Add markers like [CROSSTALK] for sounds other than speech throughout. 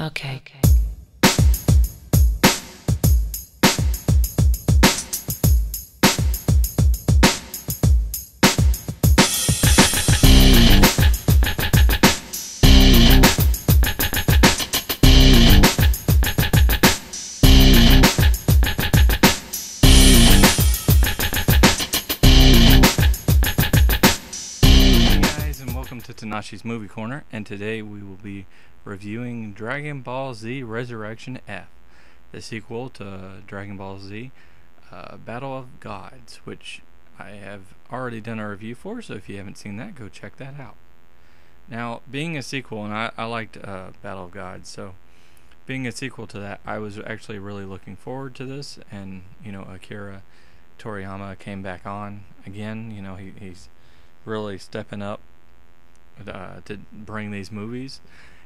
Okay. okay. To Tanashi's Movie Corner. And today we will be reviewing Dragon Ball Z Resurrection F, the sequel to Dragon Ball Z uh, Battle of Gods, which I have already done a review for. So if you haven't seen that, go check that out. Now, being a sequel, and I, I liked uh, Battle of Gods, so being a sequel to that, I was actually really looking forward to this. And you know, Akira Toriyama came back on again. You know, he, he's really stepping up uh, to bring these movies.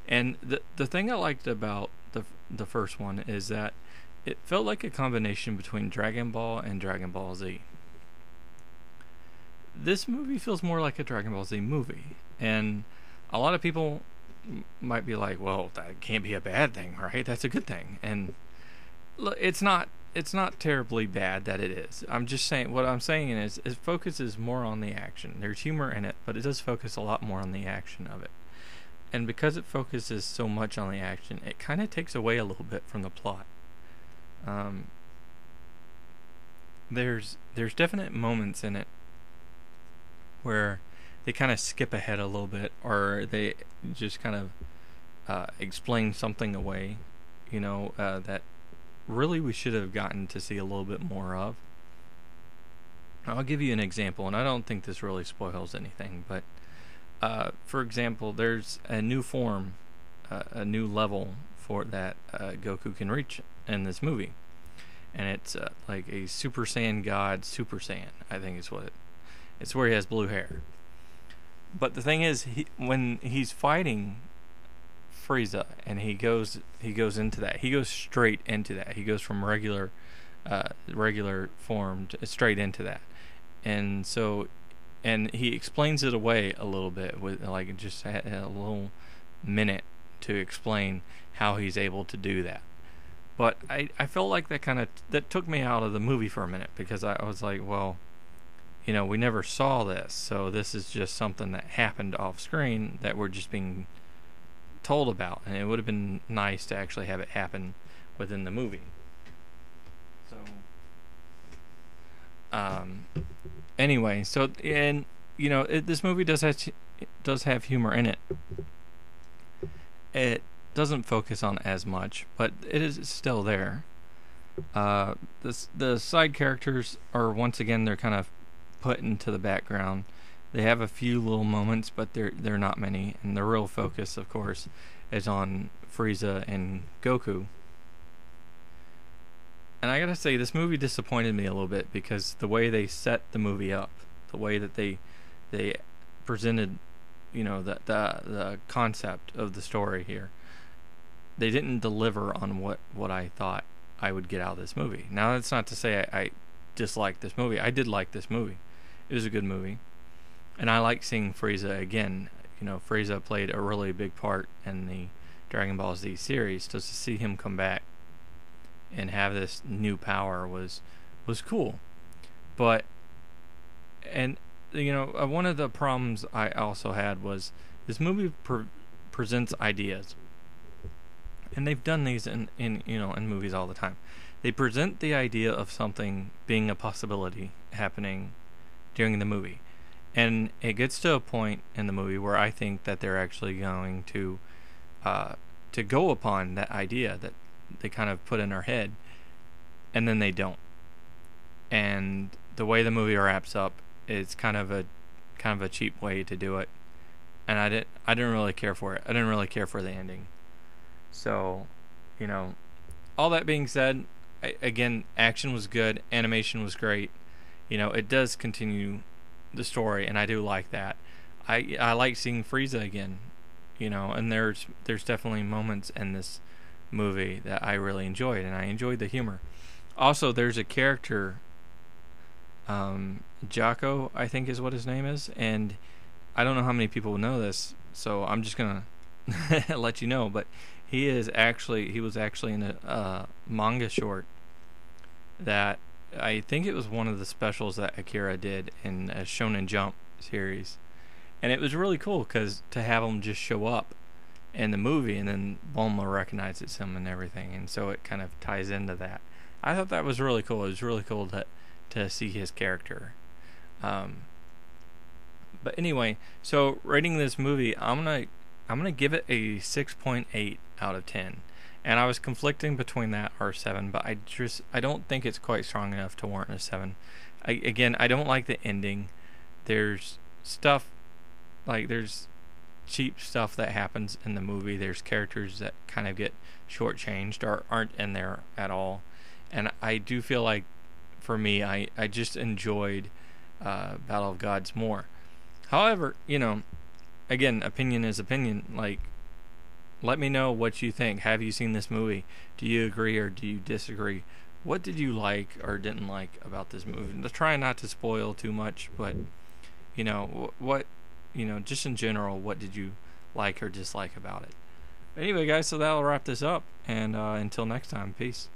And the the thing I liked about the the first one is that it felt like a combination between Dragon Ball and Dragon Ball Z. This movie feels more like a Dragon Ball Z movie, and a lot of people might be like, "Well, that can't be a bad thing, right? That's a good thing." And it's not it's not terribly bad that it is. I'm just saying what I'm saying is it focuses more on the action. There's humor in it, but it does focus a lot more on the action of it. And because it focuses so much on the action, it kind of takes away a little bit from the plot. Um, there's there's definite moments in it where they kind of skip ahead a little bit, or they just kind of uh, explain something away, you know, uh, that really we should have gotten to see a little bit more of. I'll give you an example, and I don't think this really spoils anything, but uh, for example, there's a new form, uh, a new level for that uh, Goku can reach in this movie, and it's uh, like a Super Saiyan God Super Saiyan. I think is what it. It's where he has blue hair. But the thing is, he, when he's fighting Frieza, and he goes he goes into that. He goes straight into that. He goes from regular uh, regular form to, straight into that, and so and he explains it away a little bit with like just a, a little minute to explain how he's able to do that. But I, I felt like that kind of that took me out of the movie for a minute because I, I was like, well, you know, we never saw this, so this is just something that happened off screen that we're just being told about, and it would have been nice to actually have it happen within the movie. So, um, anyway, so and you know, it, this movie does have does have humor in it. It doesn't focus on as much, but it is still there. Uh, the the side characters are once again they're kind of put into the background. They have a few little moments, but they're they're not many, and the real focus, of course, is on Frieza and Goku. And I gotta say, this movie disappointed me a little bit because the way they set the movie up, the way that they they presented, you know, the the the concept of the story here, they didn't deliver on what what I thought I would get out of this movie. Now that's not to say I, I disliked this movie. I did like this movie. It was a good movie and I like seeing Frieza again. You know, Frieza played a really big part in the Dragon Ball Z series. So to see him come back and have this new power was was cool. But and you know, uh, one of the problems I also had was this movie pre- presents ideas. And they've done these in, in you know in movies all the time. They present the idea of something being a possibility happening during the movie and it gets to a point in the movie where I think that they're actually going to uh, to go upon that idea that they kind of put in our head, and then they don't. And the way the movie wraps up is kind of a kind of a cheap way to do it, and I didn't I didn't really care for it. I didn't really care for the ending. So, you know, all that being said, I, again, action was good, animation was great. You know, it does continue the story, and I do like that. I I like seeing Frieza again, you know, and there's there's definitely moments in this movie that I really enjoyed, and I enjoyed the humor. Also, there's a character, um, Jaco, I think is what his name is, and I don't know how many people know this, so I'm just gonna [LAUGHS] let you know. But He is actually he was actually in a uh, manga short that I think it was one of the specials that Akira did in a Shonen Jump series, and it was really cool because to have him just show up in the movie and then Bulma recognizes him and everything, and so it kind of ties into that. I thought that was really cool. It was really cool to to see his character. Um, but anyway, so rating this movie, I'm gonna I'm gonna give it a 6.8 out of 10. And I was conflicting between that or 7, but I just I don't think it's quite strong enough to warrant a 7. I, again, I don't like the ending. There's stuff like there's cheap stuff that happens in the movie. There's characters that kind of get shortchanged or aren't in there at all. And I do feel like for me, I, I just enjoyed uh, Battle of Gods more. However, you know, again, opinion is opinion. Like, let me know what you think. Have you seen this movie? Do you agree or do you disagree? What did you like or didn't like about this movie? Try not to spoil too much, but you know what, you know, just in general, what did you like or dislike about it? Anyway, guys, so that'll wrap this up. And uh, until next time, peace.